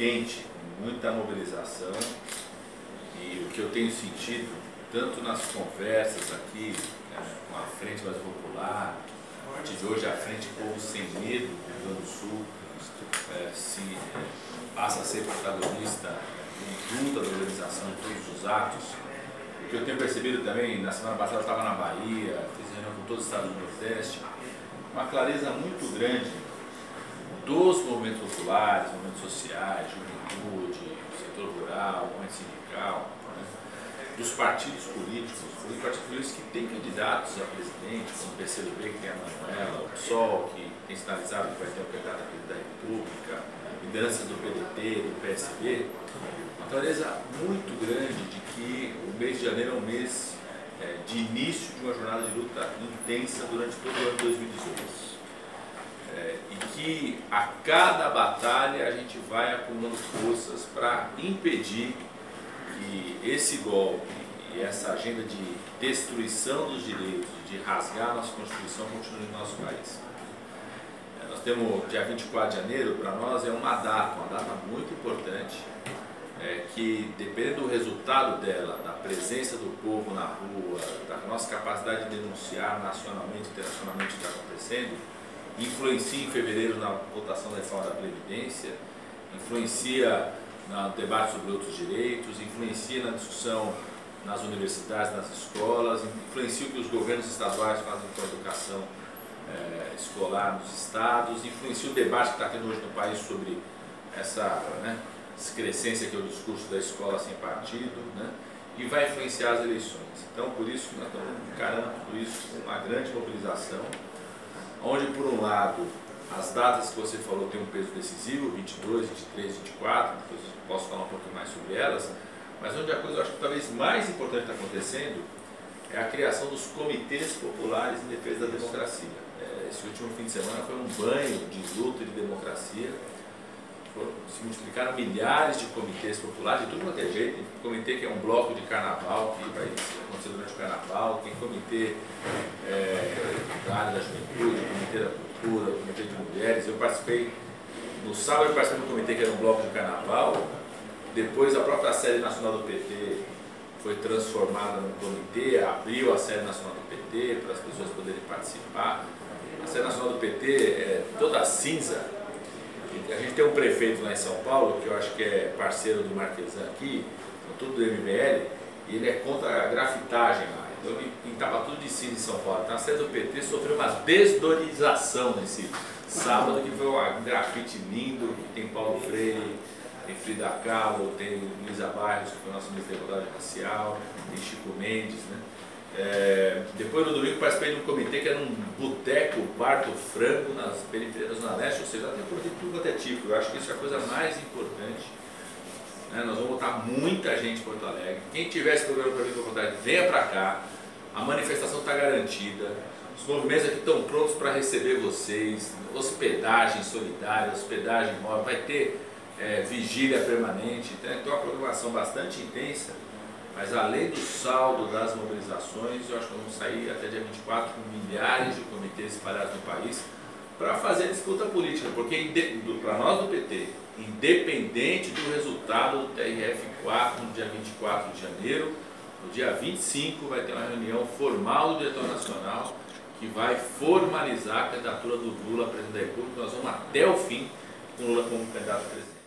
quente, muita mobilização e o que eu tenho sentido, tanto nas conversas aqui, né, com a Frente Mais Popular, a partir de hoje a Frente Povo Sem Medo do Rio Grande do Sul é, se, é, passa a ser protagonista junta da organização de todos os atos. O que eu tenho percebido também, na semana passada eu estava na Bahia, fiz reunião com todos os estados do Nordeste, uma clareza muito grande dos movimentos populares, movimentos sociais, juventude, setor rural, movimento sindical, né, dos partidos políticos, os partidos políticos que têm candidatos a presidente, como o PCdoB, que tem a Manuela, o PSOL, que tem sinalizado que vai ter o candidato a presidente da República, lideranças do PDT, do PSB, uma clareza muito grande de que o mês de janeiro é um mês é, de início de uma jornada de luta intensa durante todo o ano de 2018 é, e que a cada batalha a gente vai acumulando forças para impedir que esse golpe e essa agenda de destruição dos direitos, de rasgar a nossa Constituição, continue no nosso país. É, nós temos dia 24 de janeiro, para nós é uma data, uma data muito importante, é, que dependendo do resultado dela, da presença do povo na rua, da nossa capacidade de denunciar nacionalmente internacionalmente o que está acontecendo, influencia em fevereiro na votação da reforma da Previdência, influencia no debate sobre outros direitos, influencia na discussão nas universidades, nas escolas, influencia o que os governos estaduais fazem com a educação é, escolar nos estados, influencia o debate que está tendo hoje no país sobre essa né, que é o discurso da escola sem partido, né, e vai influenciar as eleições. Então, por isso que nós estamos encarando tudo isso com uma grande mobilização, onde por um lado as datas que você falou têm um peso decisivo, 22, 23, 24, depois posso falar um pouquinho mais sobre elas, mas onde a coisa eu acho que talvez mais importante está acontecendo é a criação dos comitês populares em defesa da democracia. É, esse último fim de semana foi um banho de luta de democracia, se multiplicaram milhares de comitês populares, de tudo quanto é jeito. Tem comitê que é um bloco de carnaval, que vai acontecer durante o carnaval, tem comitê é, da área da juventude, comitê da cultura, comitê de mulheres. Eu participei, no sábado eu participei um comitê que era um bloco de carnaval, depois a própria sede nacional do PT foi transformada num comitê, abriu a sede nacional do PT para as pessoas poderem participar. A sede nacional do PT é toda cinza, a gente tem um prefeito lá em São Paulo, que eu acho que é parceiro do Marquesan aqui, tudo do MBL, e ele é contra a grafitagem lá. Então ele pintava tudo de cinza em São Paulo. Então a sede do PT sofreu uma desdorização nesse sábado, que foi um grafite lindo, tem Paulo Freire, tem Frida Kahlo, tem Luísa Barros, que foi nosso ministro deputado racial, tem Chico Mendes, né? É, depois no domingo participei de um comitê que era um boteco, bar do frango nas periferias da Zona Leste, ou seja, tem produto tudo quanto é tipo. Eu acho que isso é a coisa mais importante. Né? Nós vamos botar muita gente em Porto Alegre. Quem tiver esse programa para vir para Alegre, venha para cá. A manifestação está garantida. Os movimentos aqui estão prontos para receber vocês. Hospedagem solidária, hospedagem móvel, vai ter é, vigília permanente. Então é uma programação bastante intensa. Mas além do saldo das mobilizações, eu acho que vamos sair até dia 24 com milhares de comitês espalhados no país para fazer disputa política, porque para nós do PT, independente do resultado do TRF4 no dia 24 de janeiro, no dia 25 vai ter uma reunião formal do diretor nacional que vai formalizar a candidatura do Lula a presidente da República. Nós vamos até o fim com o Lula como candidato a presidente.